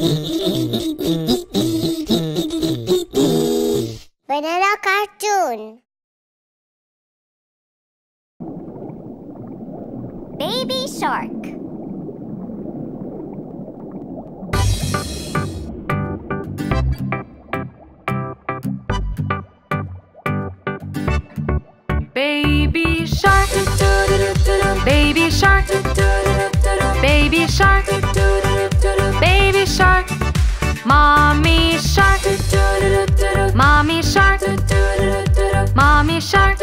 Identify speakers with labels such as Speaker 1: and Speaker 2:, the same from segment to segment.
Speaker 1: Mm-hmm. Mommy shark, mommy shark,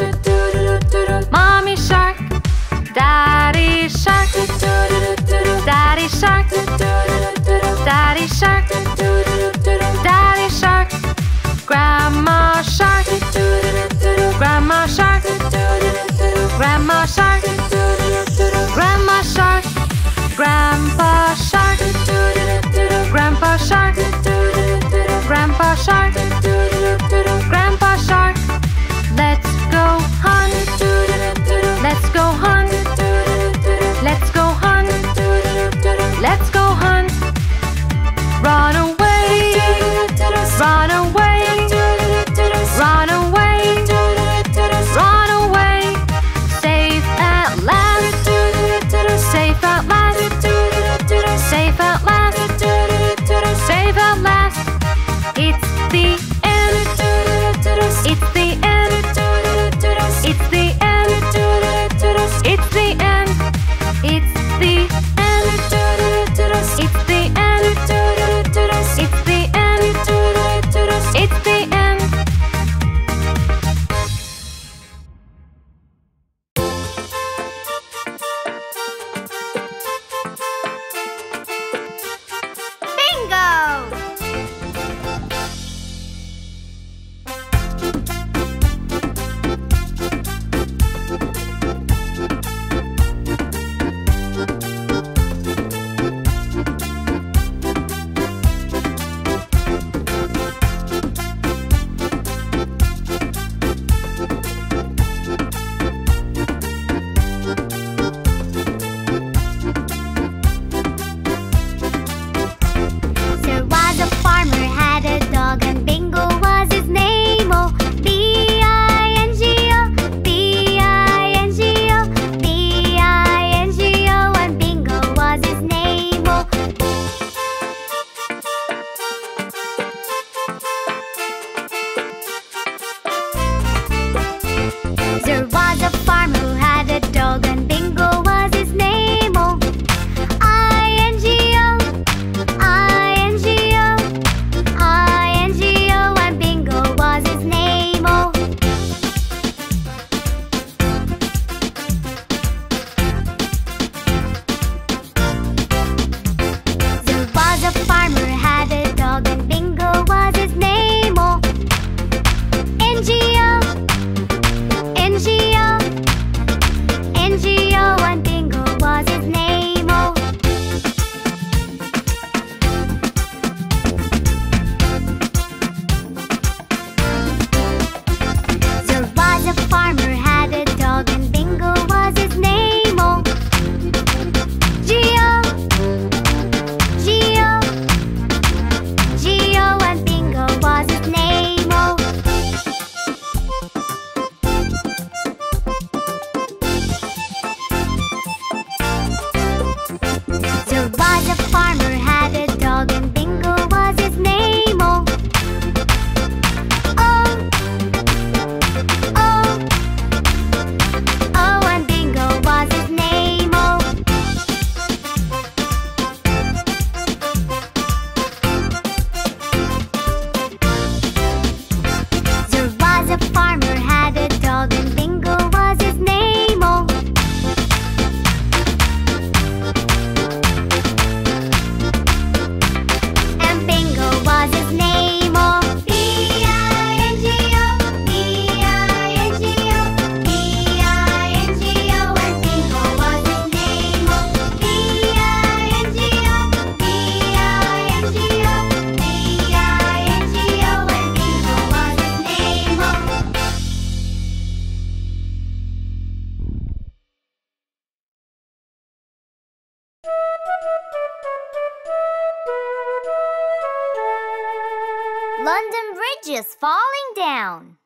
Speaker 1: London Bridge is falling down.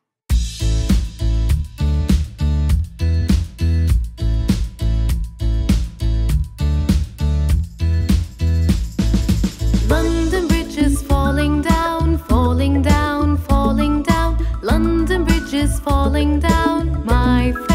Speaker 2: London Bridge is falling down, falling down, falling down. London Bridge is falling down, my
Speaker 3: friend.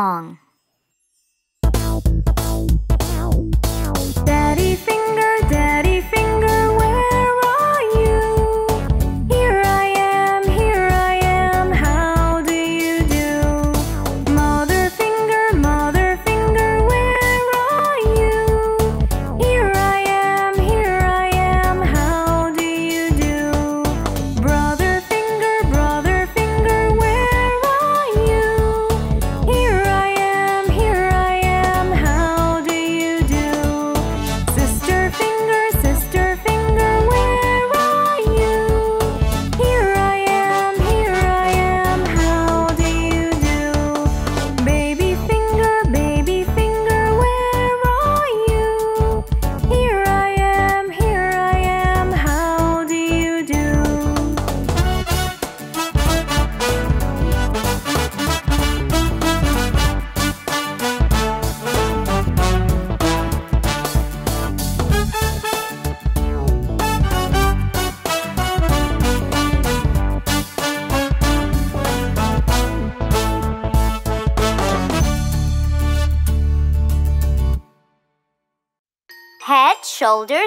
Speaker 3: Song.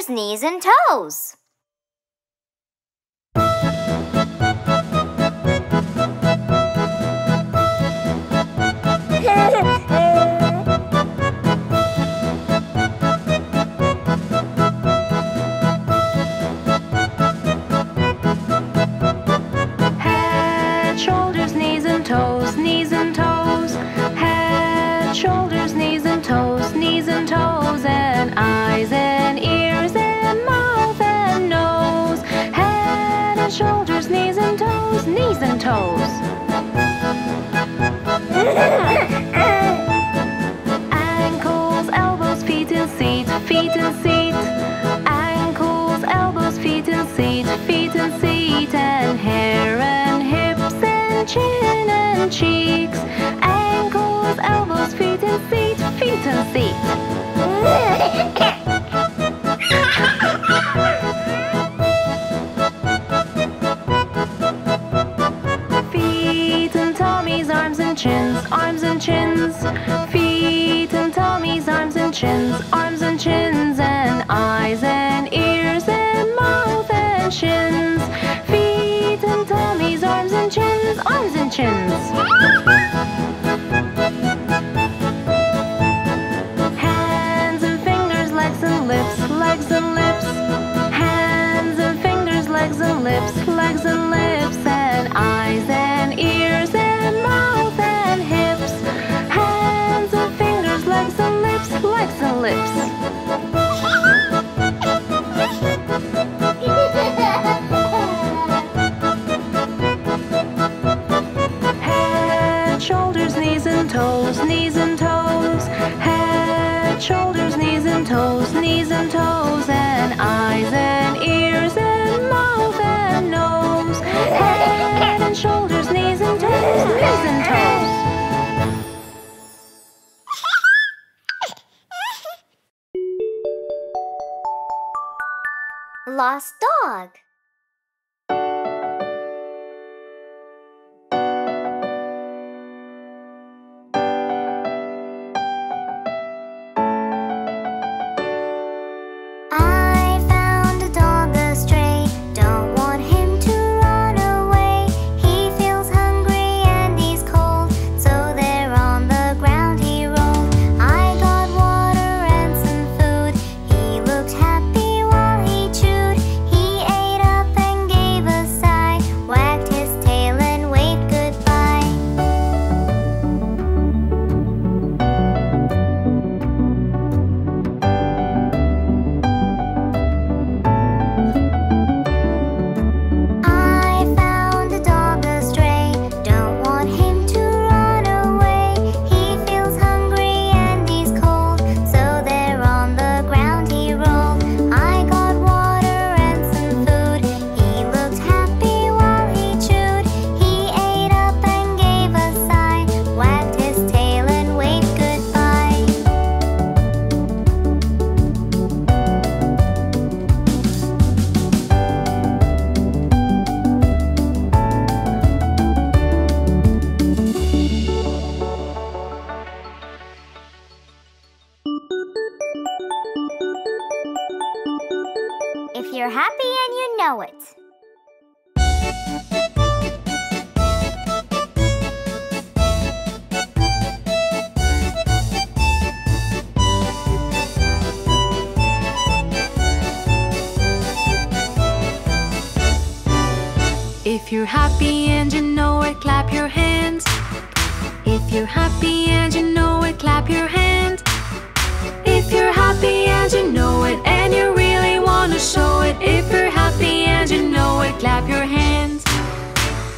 Speaker 1: Shoulders, knees, and toes.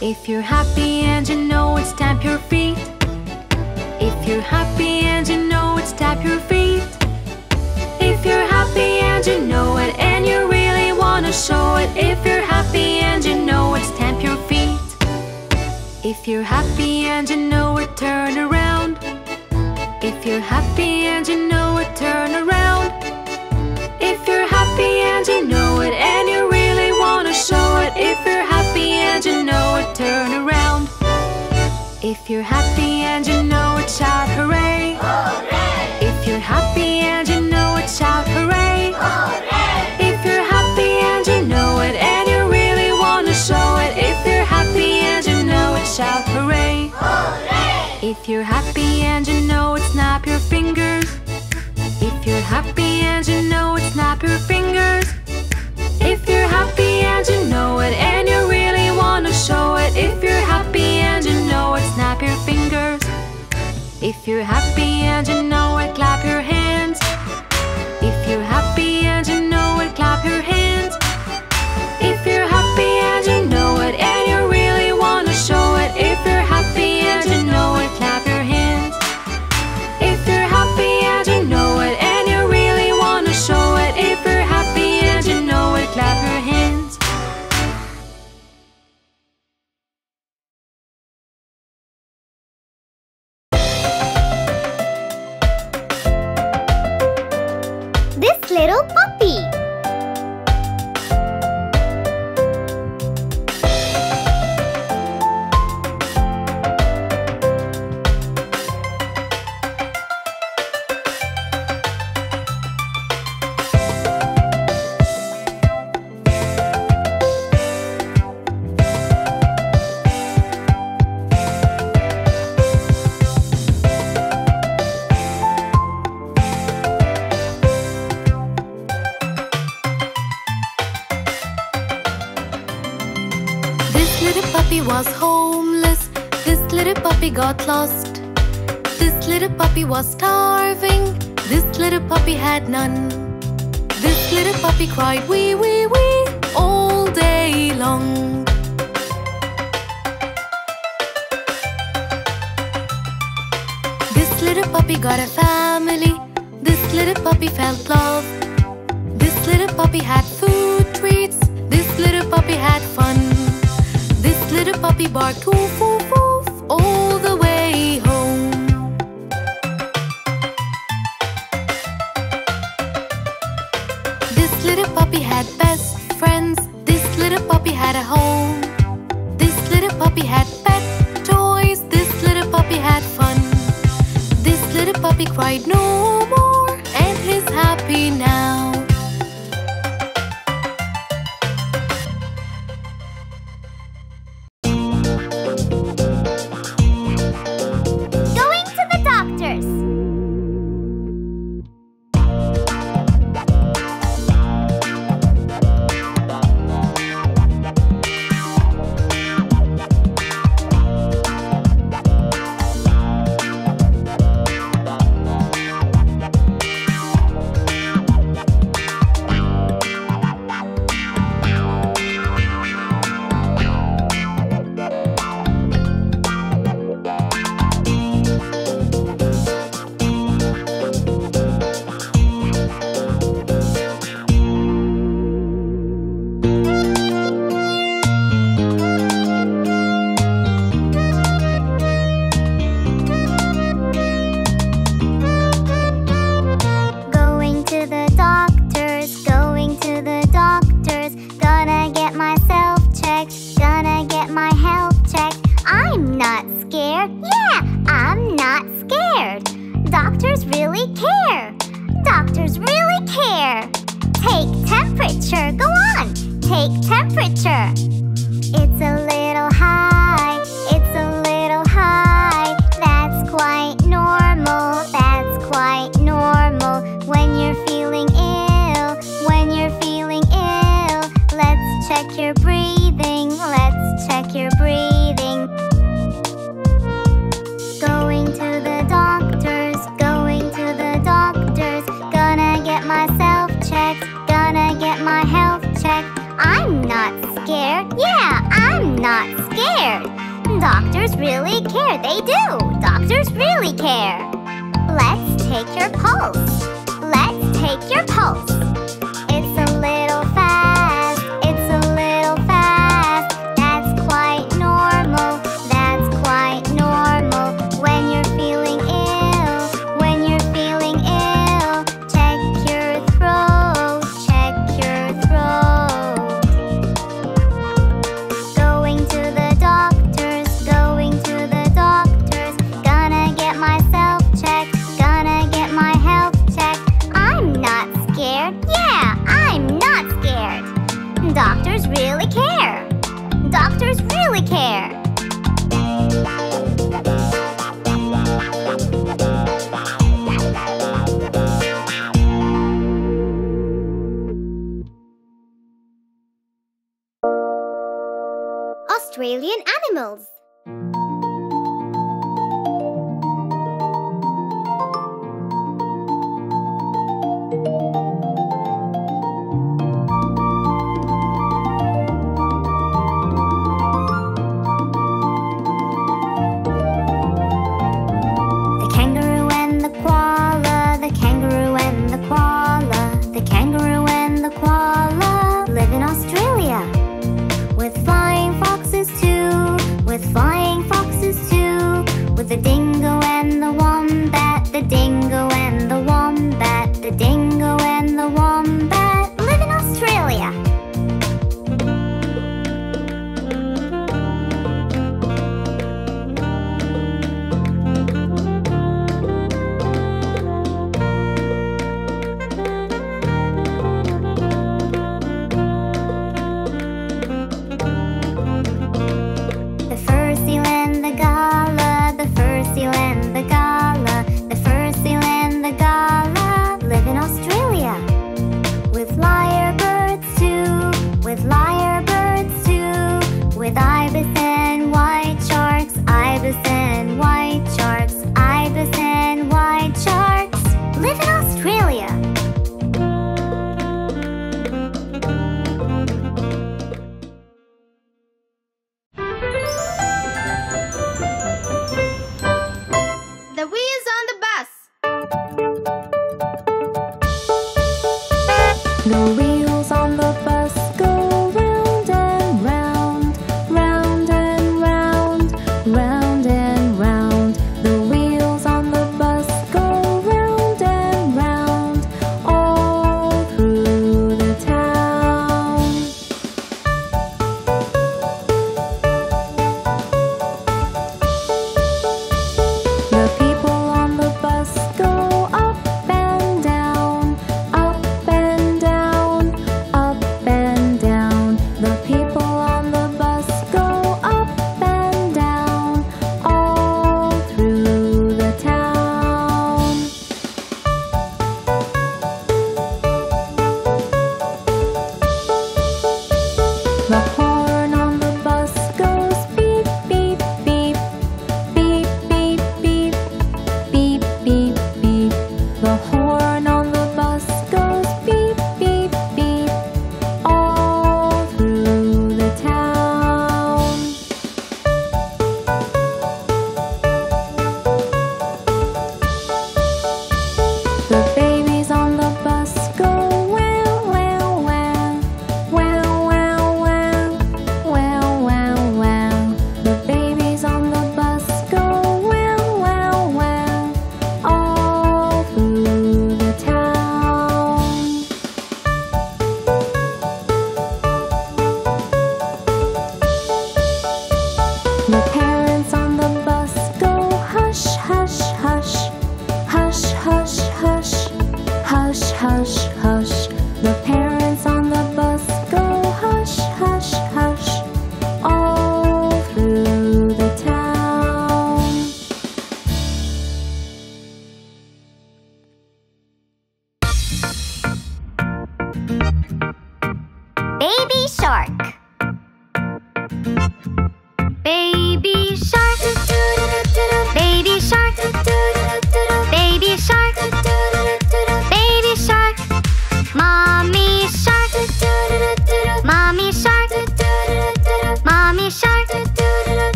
Speaker 1: If you're happy and you know it, stamp your feet. If you're happy and you know it, stamp your feet. If you're happy and you know it, and you really wanna show it. If you're happy and you know it, stamp your feet. If you're happy and you know it, turn around. If you're happy and you know it, turn around. If you're happy and you know turn around. If you're happy and you know it, shout hooray! hooray! If you're happy and you know it, shout hooray! hooray! If you're happy and you know it, and you really wanna show it. If you're happy and you know it, shout hooray! If you're happy and you know it, snap your fingers. If you're happy and you know it, snap your fingers. If you're happy and you know it, and you really wanna show it. If you're happy and you know it, snap your fingers. If you're happy and you know it, clap your hands.
Speaker 2: Little puppy.
Speaker 1: Got lost. This little puppy was starving. This little puppy had none. This little puppy cried wee wee wee all day long. This little puppy got a family. This little puppy felt love. This little puppy had food treats. This little puppy had fun. This little puppy barked woof woof woof not scared. Doctors really care, they do. Doctors really care. Let's take your pulse. Let's take your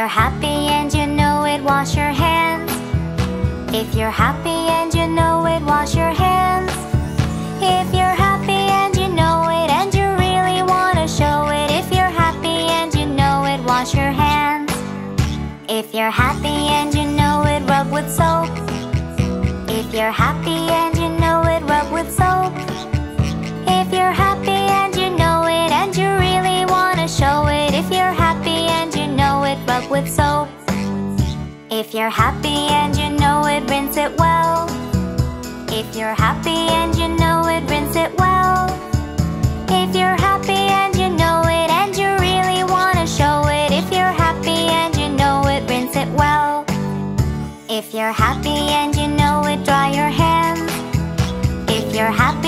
Speaker 1: you're
Speaker 3: happy and you know it, wash your hands. If you're happy and you know it, wash your hands. If you're happy and you know it and you really want to show it. If you're happy and you know it, wash your hands. If you're happy and you know it, rub with soap. you're happy and you know it, rinse it well. If you're happy and you know it, rinse it well. If you're happy and you know it and you really want to show it. If you're happy and you know it, rinse it well. If you're happy and you know it, dry
Speaker 1: your
Speaker 2: hands. If you're happy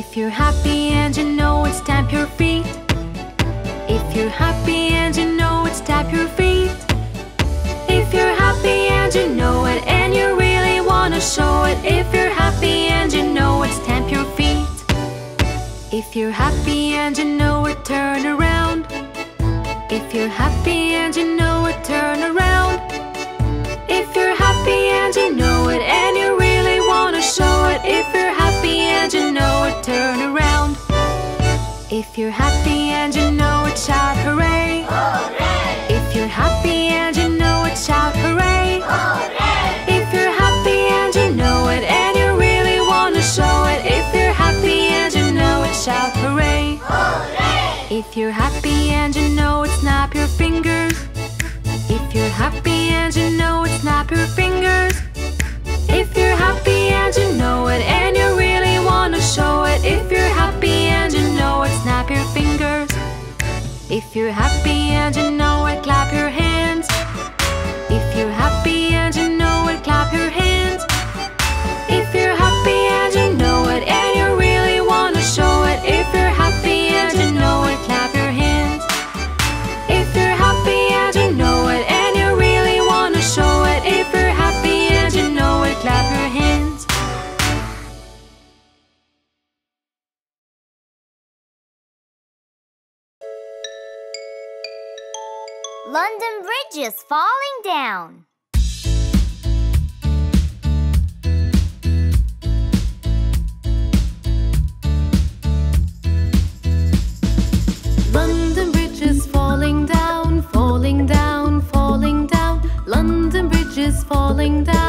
Speaker 2: If you're happy
Speaker 1: London Bridge is falling down.
Speaker 2: London Bridge is falling down, falling down, falling down. London Bridge is falling down.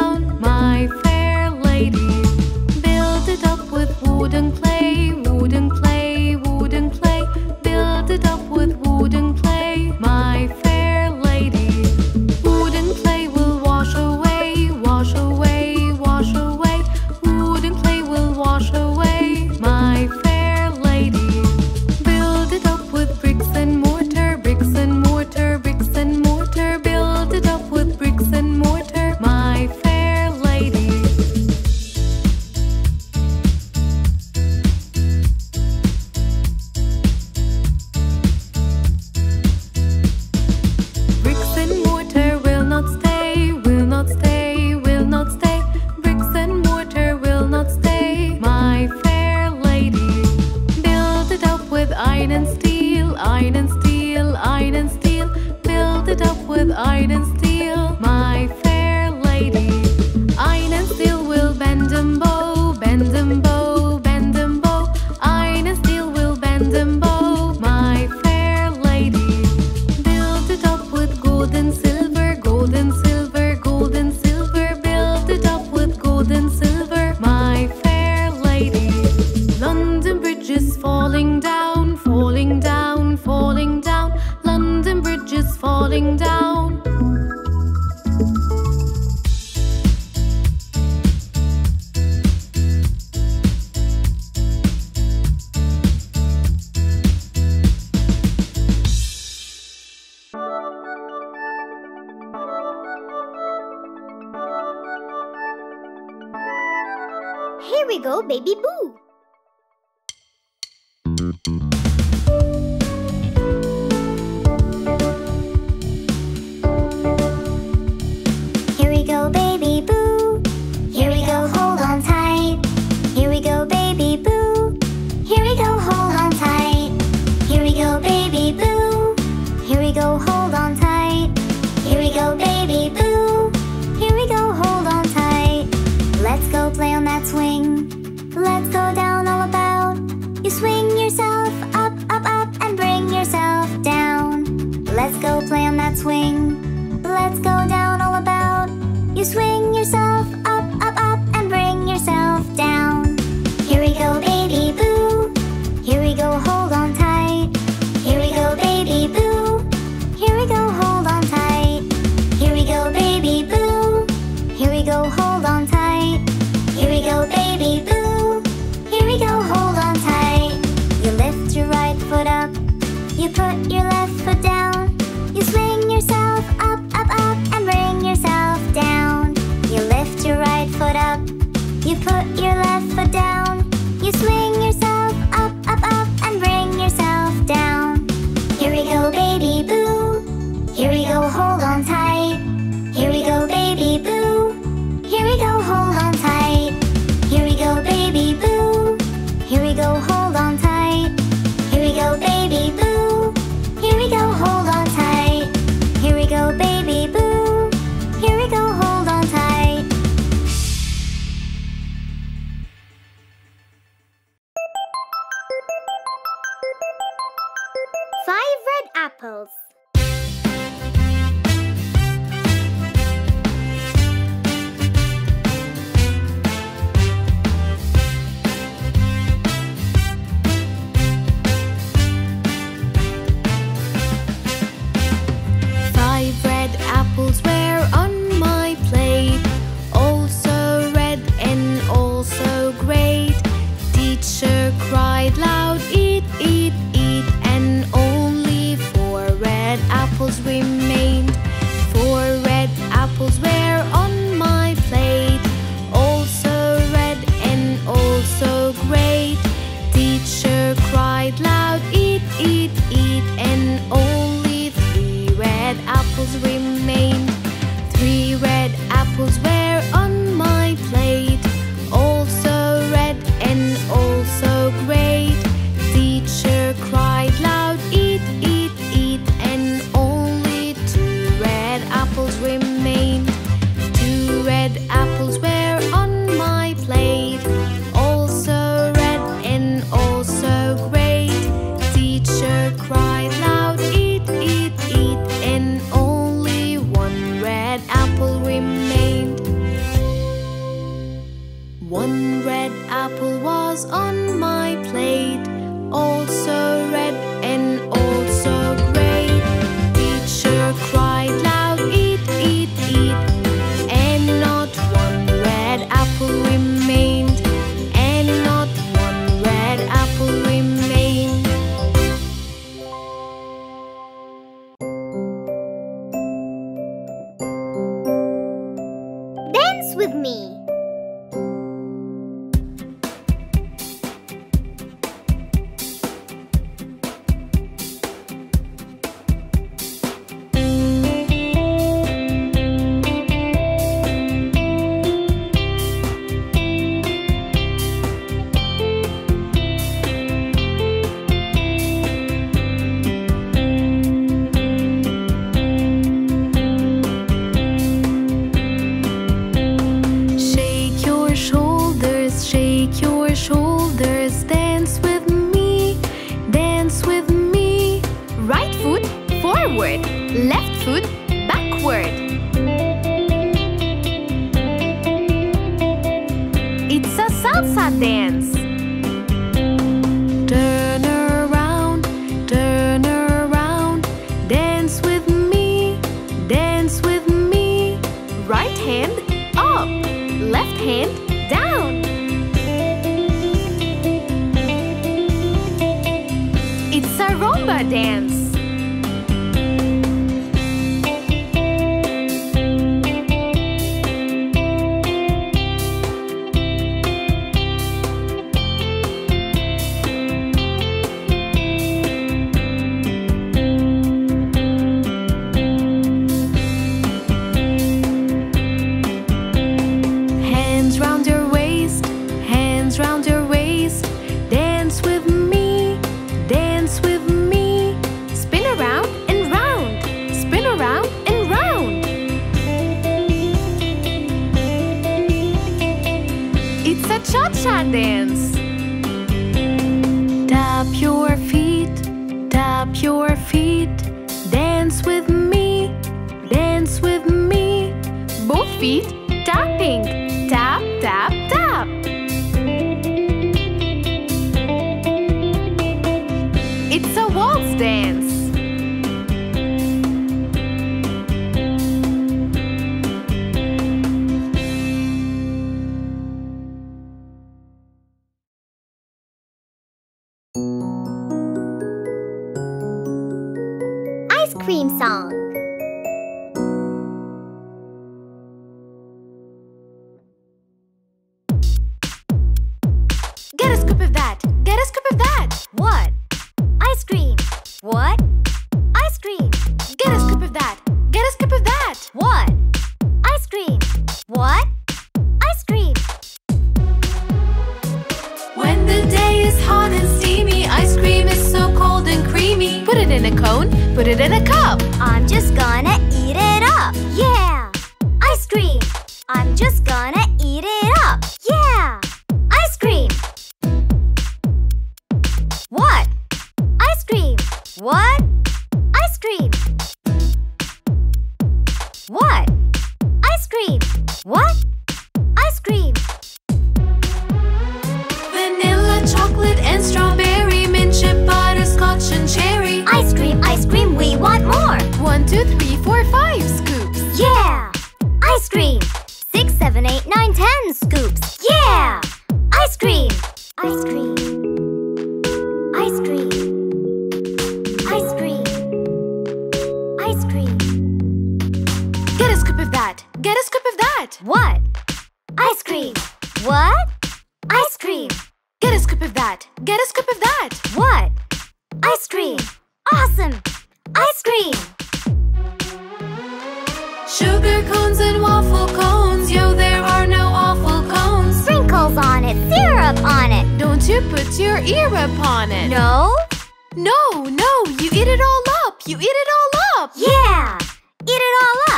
Speaker 2: No,
Speaker 1: no,
Speaker 2: you eat it all up! You eat it all up!
Speaker 1: Yeah! Eat it all up!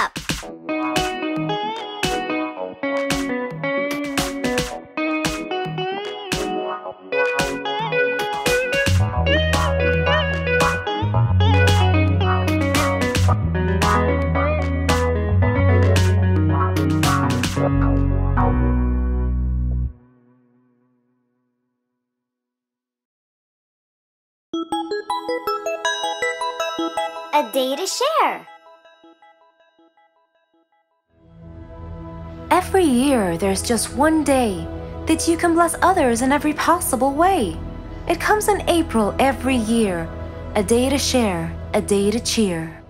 Speaker 3: Every year, there's just one day that you can bless others in every possible way. It comes in April every year, a day to share, a day to cheer.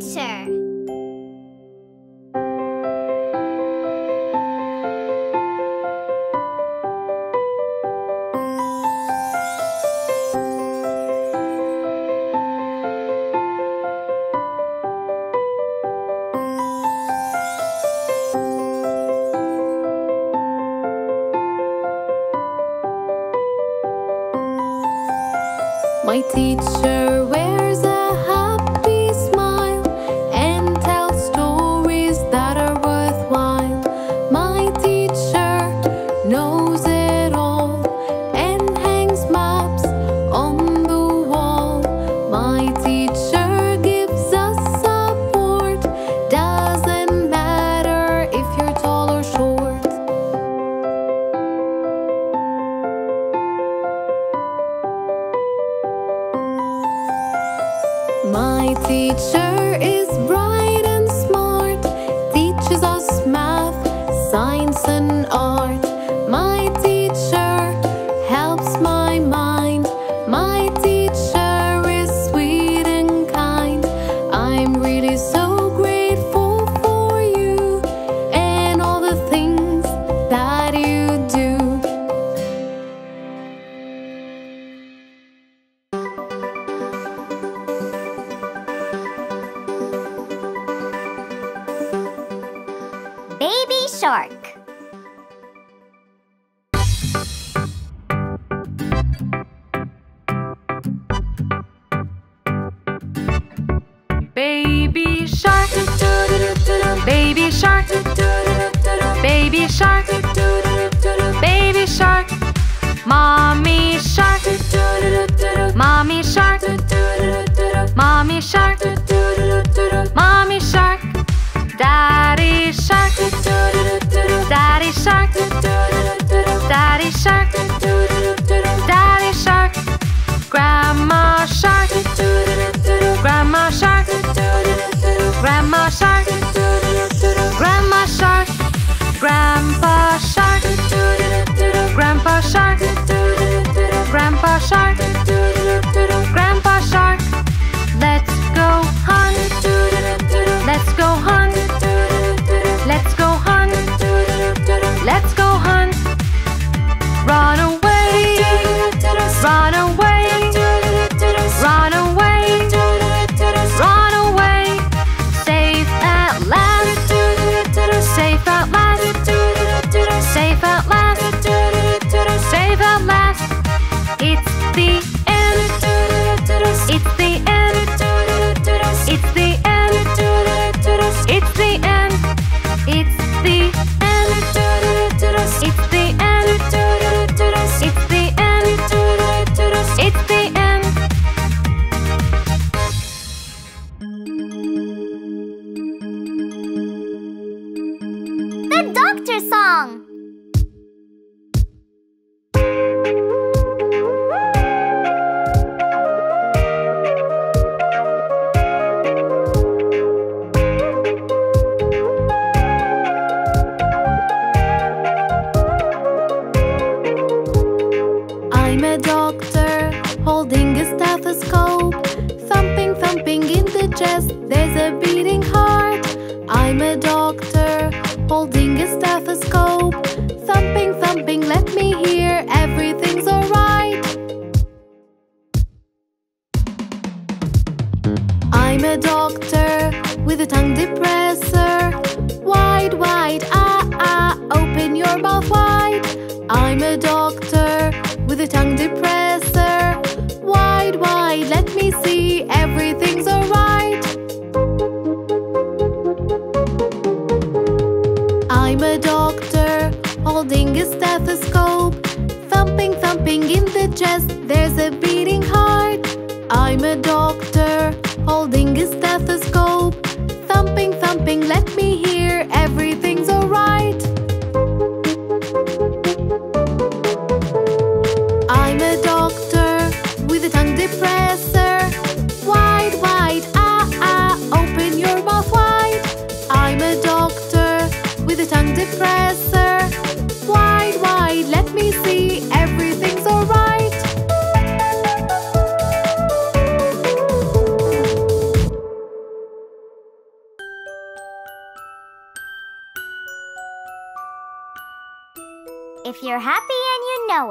Speaker 2: Teacher.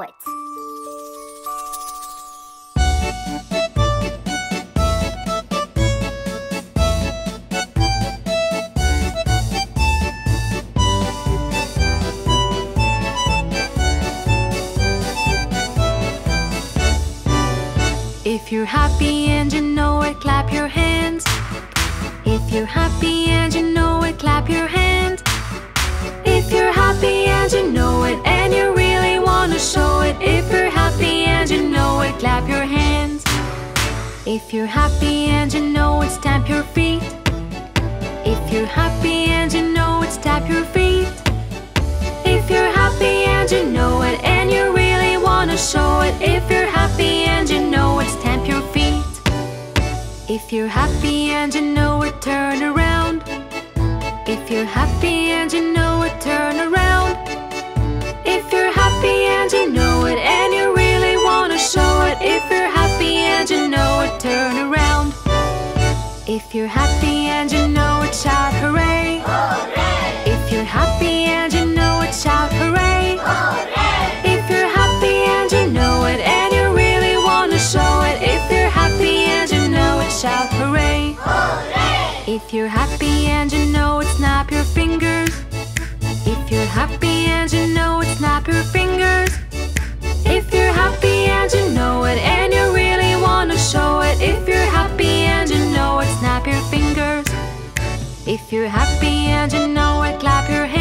Speaker 4: It. If you're
Speaker 3: happy and you know it,
Speaker 1: clap your hands. If you're happy and you know it, clap your hands. If you're happy and you know it, stamp your feet. If you're happy and you know it, stamp your feet. If you're happy and you know it, and you really wanna show it. If you're happy and you know it, stamp your feet. If you're happy and you know it, turn around. If you're happy and you know it, turn around. You know it, turn around. If you're happy and you know it, shout hooray! If you're happy and you know it, shout hooray! If you're happy and you know it, and you really wanna show it. If you're happy and you know it, shout hooray! If you're happy and you know it, snap your fingers. If you're happy and you know it, snap your fingers. If you're happy and you know it, and you really show it. If you're happy and you know it, snap your fingers. If you're happy and you know it, clap your hands.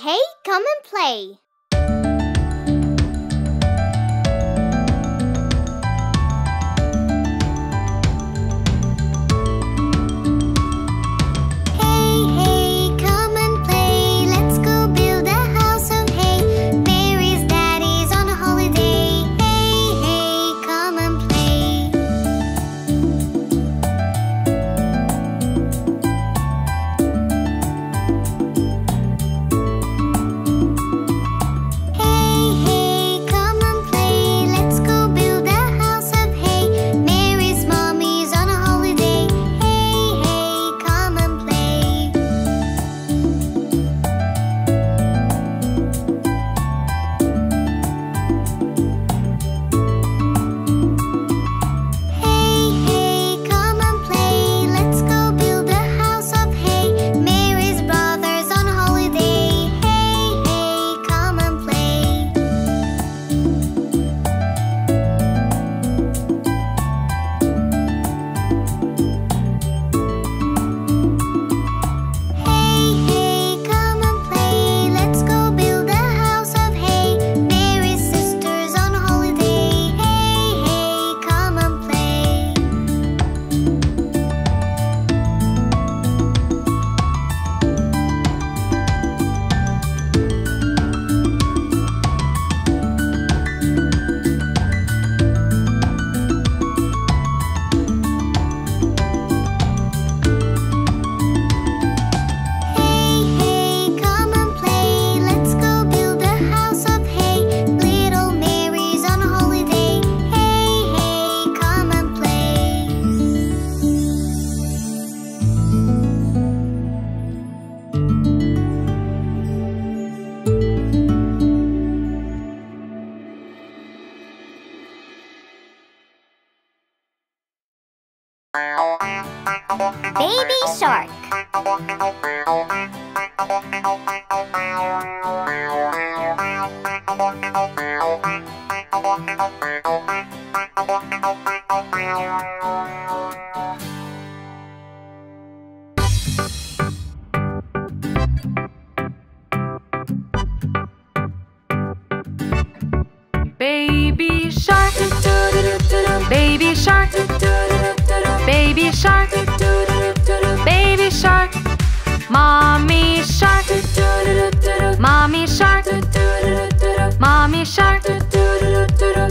Speaker 3: Hey, come and play. Baby shark,
Speaker 1: baby shark, baby shark, baby shark, mommy shark, mommy shark shark,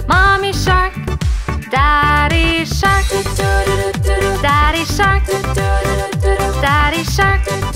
Speaker 1: mommy shark, daddy shark, daddy shark, daddy shark. Daddy shark.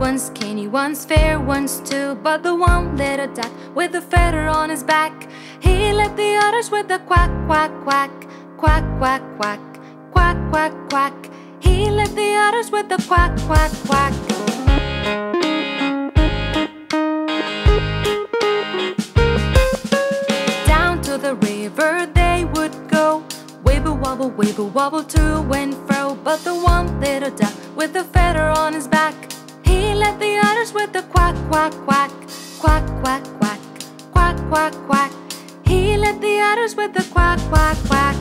Speaker 1: One's skinny, one's fair, one's too. But the one little duck with a feather on his back. He led the others with a quack, quack, quack Quack, quack, quack Quack, quack, quack. He led the others with a quack, quack, quack. Down to the river they would go. Wibble wobble, wibble wobble to and fro. But the one little duck with a feather on his back.
Speaker 2: He led the otters with a quack, quack, quack, quack, quack, quack, quack, quack, quack. He led the otters with a quack, quack, quack.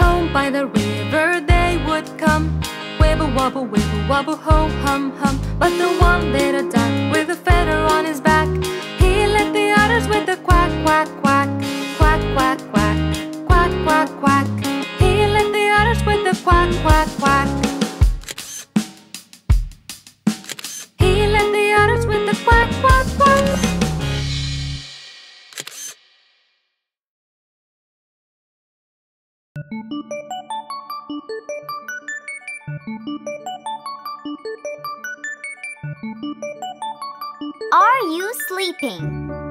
Speaker 2: Home by the river they would come. Wibble wobble, wibble wobble, ho hum hum. But the one little duck with a feather on his back quack, quack, quack. He led the others with the quack, quack, quack.
Speaker 1: Are you sleeping?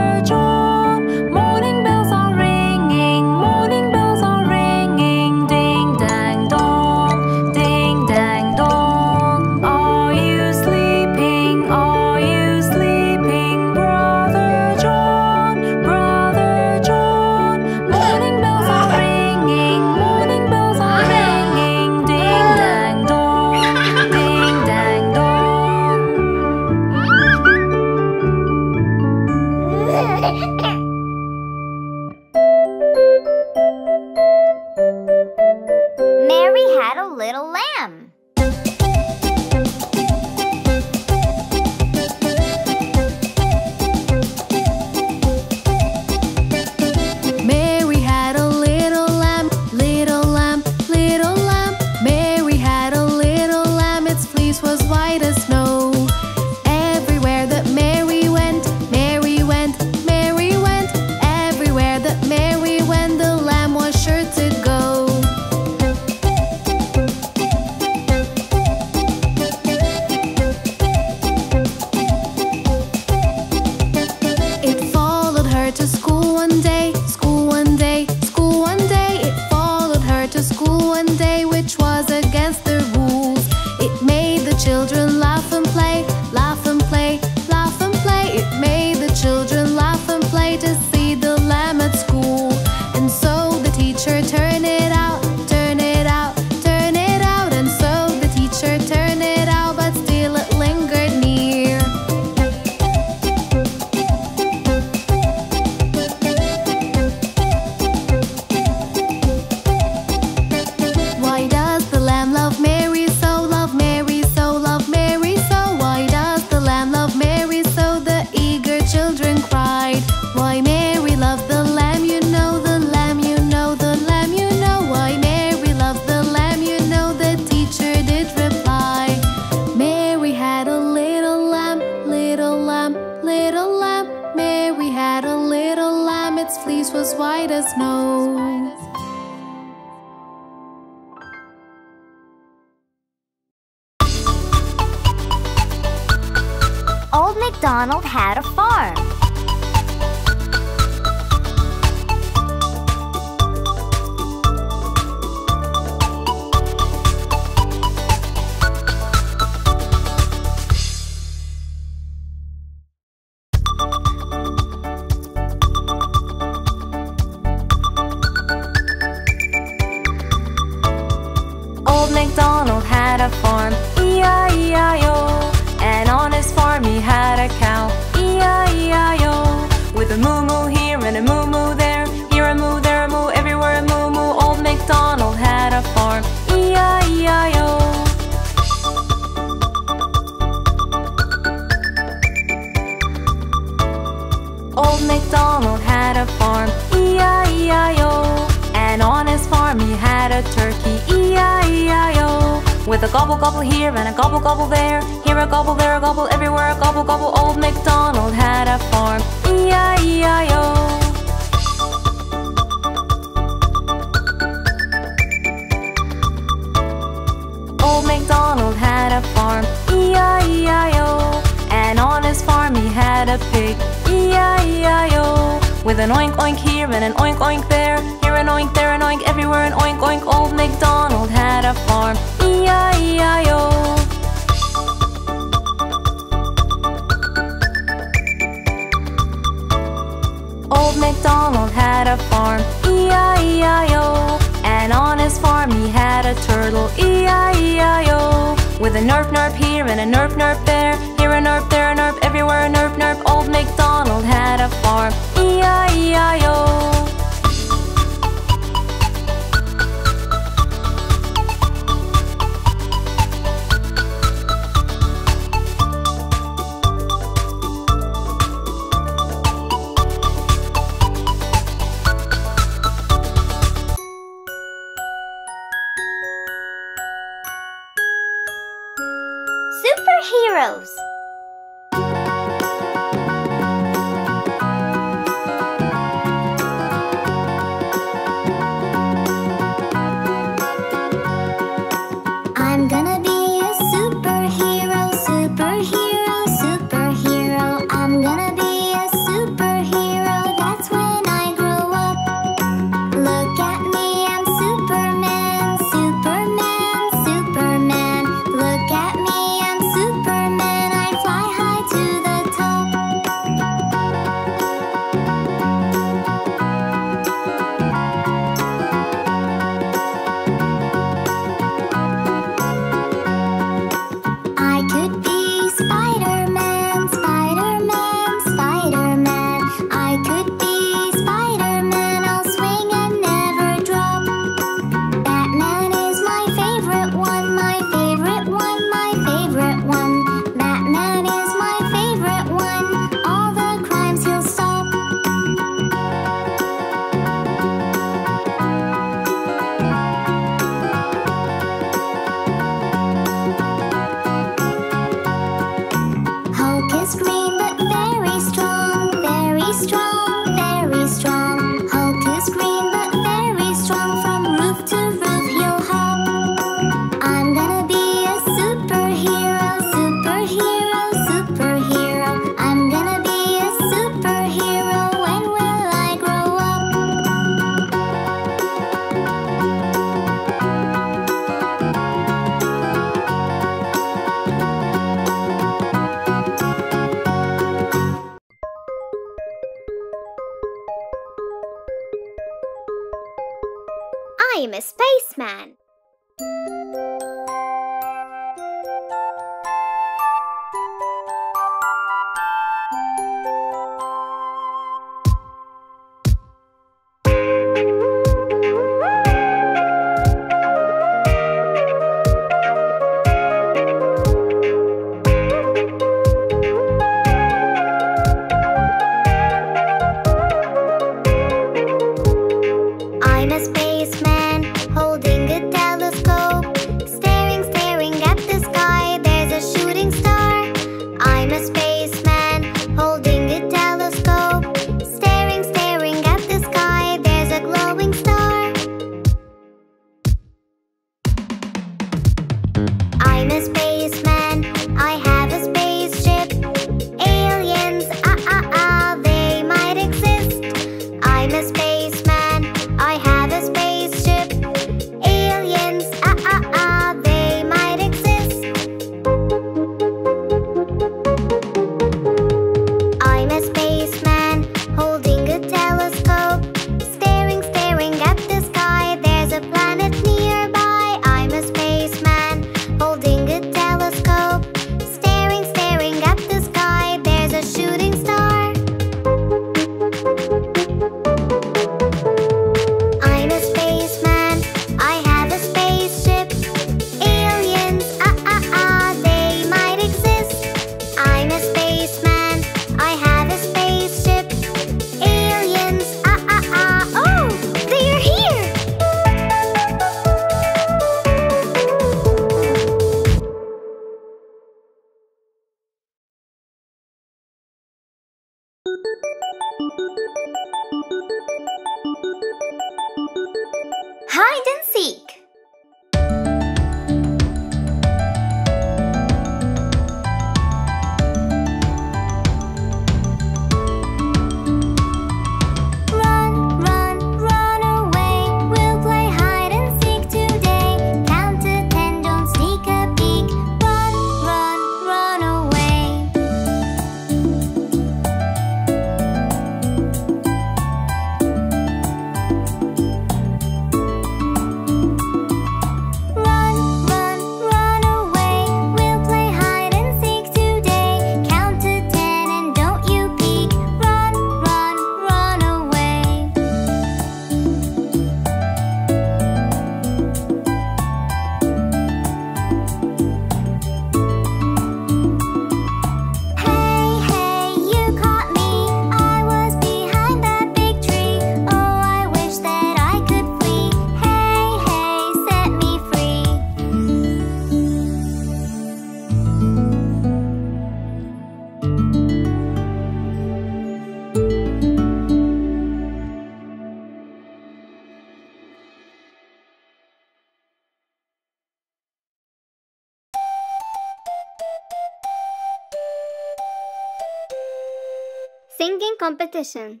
Speaker 5: competition.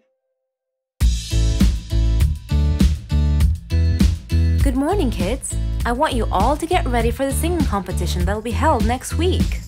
Speaker 1: Good morning, kids. I want you all to get ready for the singing competition that'll be held next week.